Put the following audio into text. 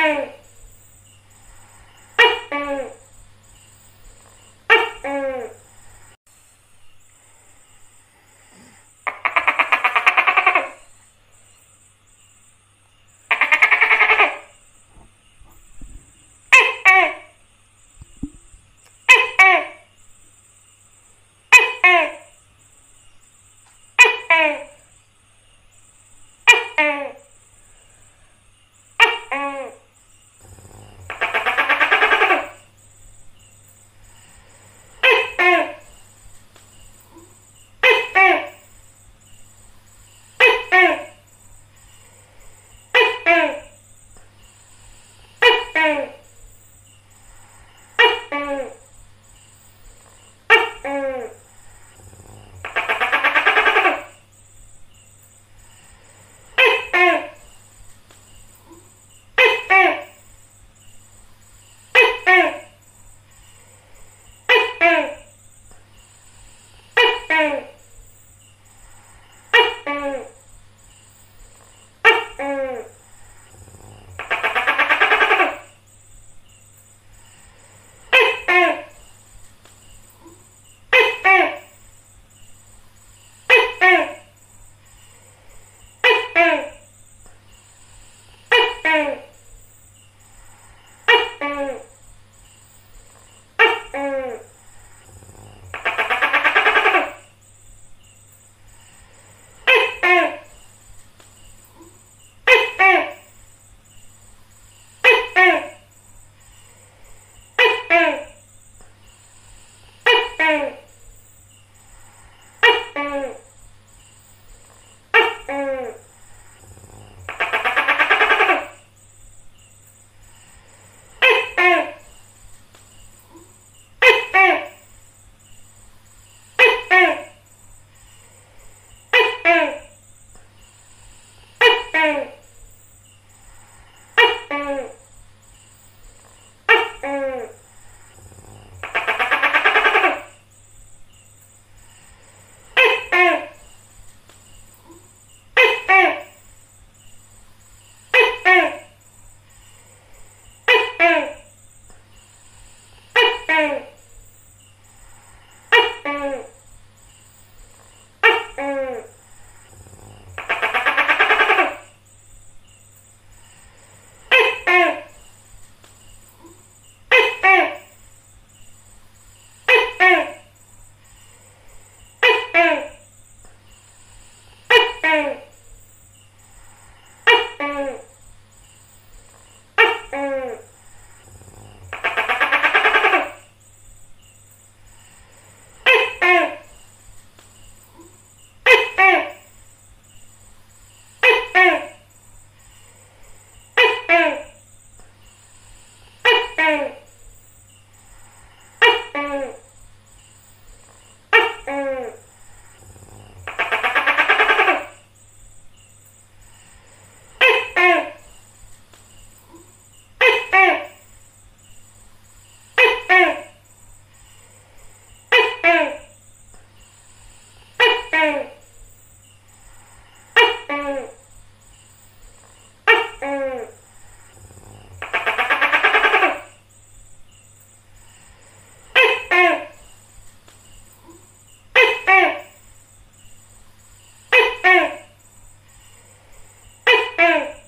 Hey. Hey! Mm. Hey. tres.